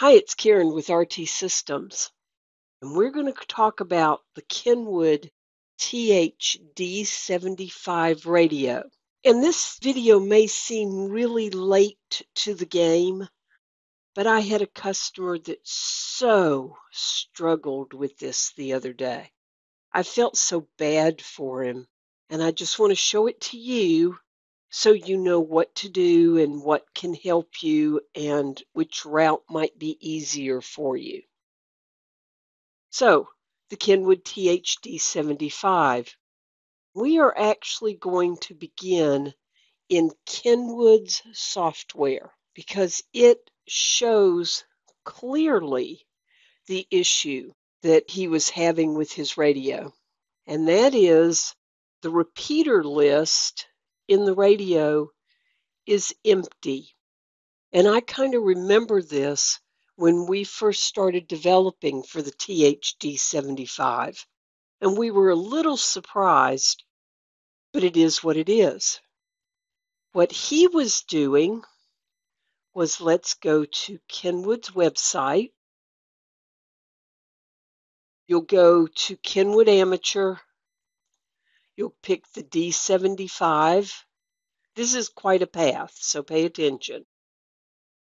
Hi, it's Karen with RT Systems, and we're going to talk about the Kenwood THD75 radio. And this video may seem really late to the game, but I had a customer that so struggled with this the other day. I felt so bad for him, and I just want to show it to you so you know what to do and what can help you and which route might be easier for you. So, the Kenwood THD 75. We are actually going to begin in Kenwood's software because it shows clearly the issue that he was having with his radio. And that is the repeater list in the radio is empty. And I kind of remember this when we first started developing for the THD 75. And we were a little surprised, but it is what it is. What he was doing was let's go to Kenwood's website. You'll go to Kenwood Amateur You'll pick the D75. This is quite a path, so pay attention.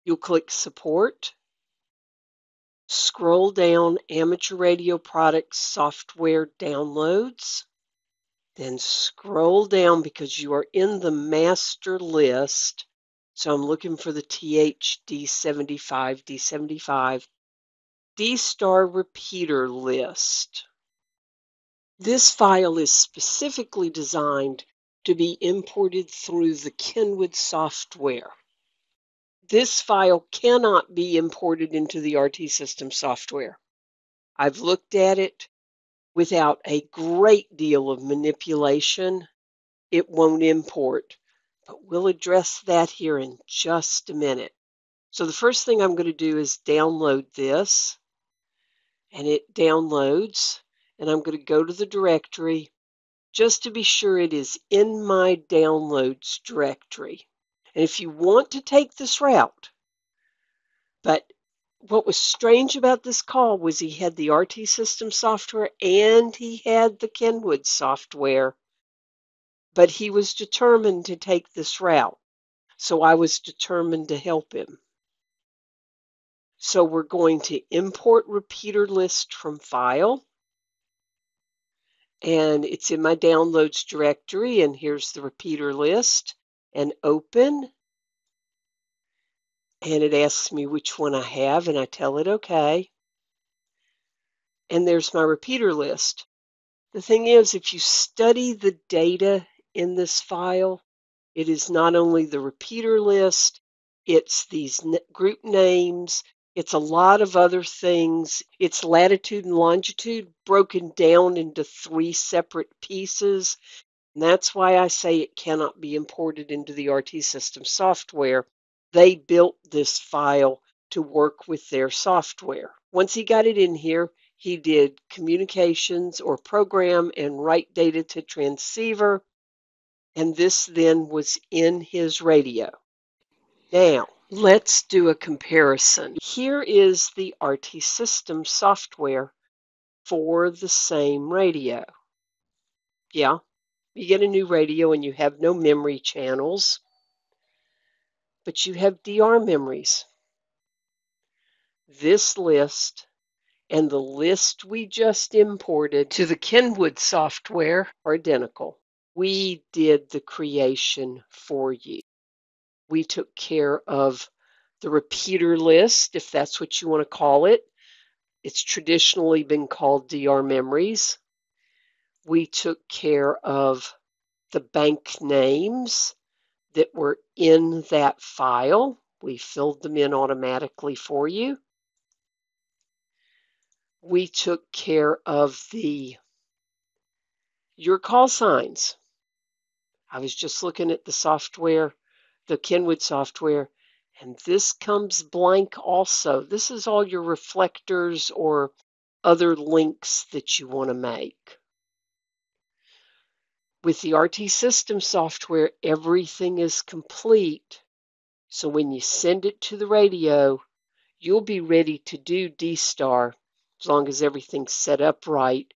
You'll click Support. Scroll down Amateur Radio Products Software Downloads. Then scroll down because you are in the master list. So I'm looking for the THD75, D75, D star repeater list. This file is specifically designed to be imported through the Kenwood software. This file cannot be imported into the RT system software. I've looked at it without a great deal of manipulation. It won't import, but we'll address that here in just a minute. So the first thing I'm going to do is download this, and it downloads and I'm going to go to the directory just to be sure it is in my downloads directory. And if you want to take this route, but what was strange about this call was he had the RT system software and he had the Kenwood software, but he was determined to take this route. So I was determined to help him. So we're going to import repeater list from file and it's in my downloads directory and here's the repeater list and open and it asks me which one I have and I tell it okay and there's my repeater list. The thing is if you study the data in this file it is not only the repeater list it's these group names it's a lot of other things. It's latitude and longitude broken down into three separate pieces. And that's why I say it cannot be imported into the RT system software. They built this file to work with their software. Once he got it in here, he did communications or program and write data to transceiver. And this then was in his radio. Now, Let's do a comparison. Here is the RT system software for the same radio. Yeah, you get a new radio and you have no memory channels, but you have DR memories. This list and the list we just imported to the Kenwood software are identical. We did the creation for you we took care of the repeater list, if that's what you want to call it. It's traditionally been called DR memories. We took care of the bank names that were in that file. We filled them in automatically for you. We took care of the your call signs. I was just looking at the software the Kenwood software. And this comes blank also. This is all your reflectors or other links that you want to make. With the RT system software, everything is complete. So when you send it to the radio, you'll be ready to do D-Star as long as everything's set up right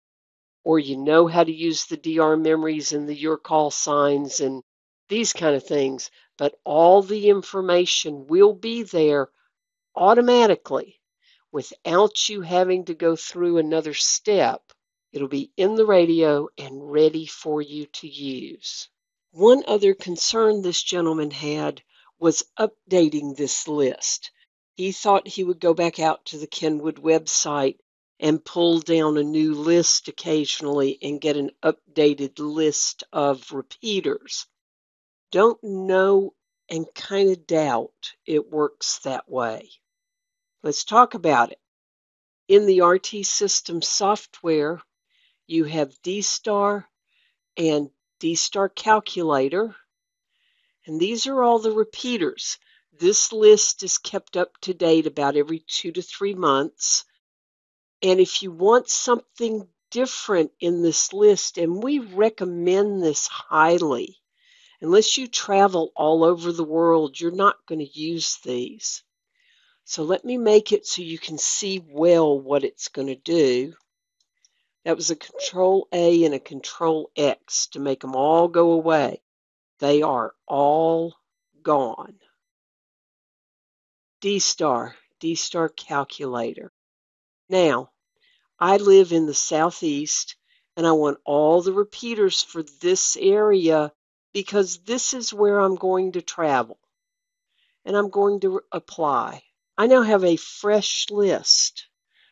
or you know how to use the DR memories and the your call signs and these kind of things. But all the information will be there automatically without you having to go through another step. It'll be in the radio and ready for you to use. One other concern this gentleman had was updating this list. He thought he would go back out to the Kenwood website and pull down a new list occasionally and get an updated list of repeaters. Don't know and kind of doubt it works that way. Let's talk about it. In the RT system software, you have D-Star and D-Star Calculator, and these are all the repeaters. This list is kept up to date about every two to three months. And if you want something different in this list, and we recommend this highly, unless you travel all over the world, you're not going to use these. So let me make it so you can see well what it's going to do. That was a control A and a control X to make them all go away. They are all gone. D-Star, D-Star calculator. Now, I live in the southeast and I want all the repeaters for this area because this is where I'm going to travel and I'm going to apply. I now have a fresh list,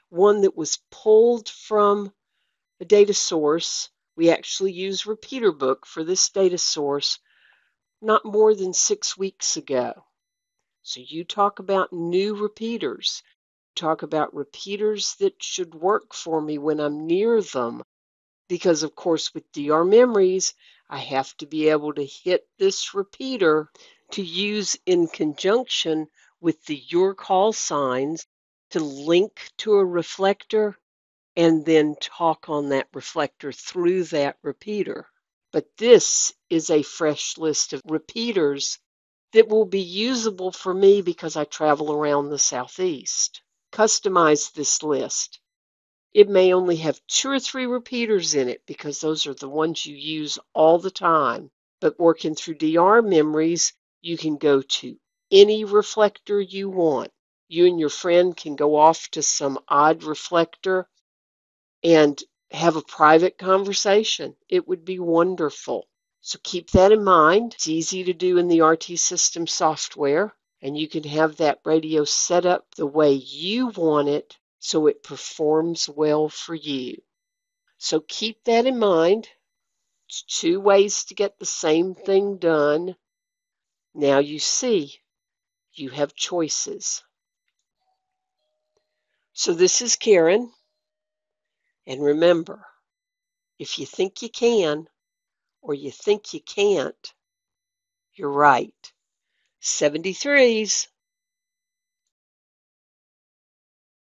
one that was pulled from a data source. We actually use Repeater Book for this data source not more than six weeks ago. So you talk about new repeaters talk about repeaters that should work for me when I'm near them. Because, of course, with DR memories, I have to be able to hit this repeater to use in conjunction with the your call signs to link to a reflector and then talk on that reflector through that repeater. But this is a fresh list of repeaters that will be usable for me because I travel around the Southeast customize this list. It may only have two or three repeaters in it because those are the ones you use all the time. But working through DR memories, you can go to any reflector you want. You and your friend can go off to some odd reflector and have a private conversation. It would be wonderful. So keep that in mind. It's easy to do in the RT system software and you can have that radio set up the way you want it so it performs well for you. So keep that in mind. It's two ways to get the same thing done. Now you see, you have choices. So this is Karen. And remember, if you think you can or you think you can't, you're right. 73s